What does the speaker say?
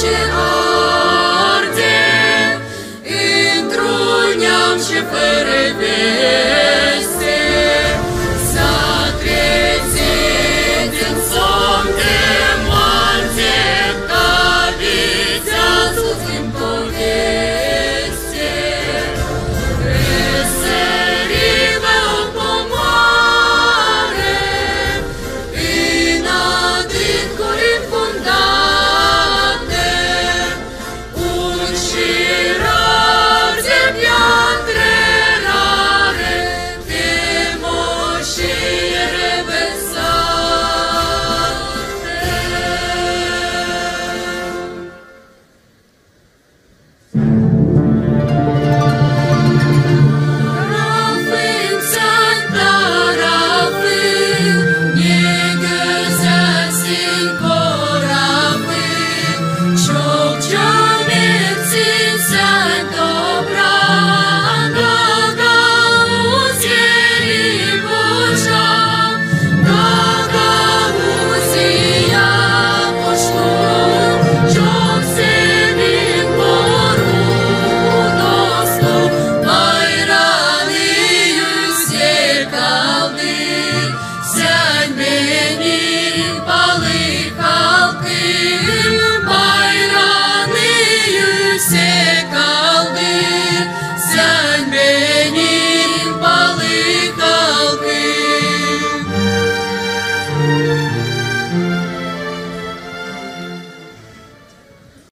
ce arde, într-un neam și fără vei.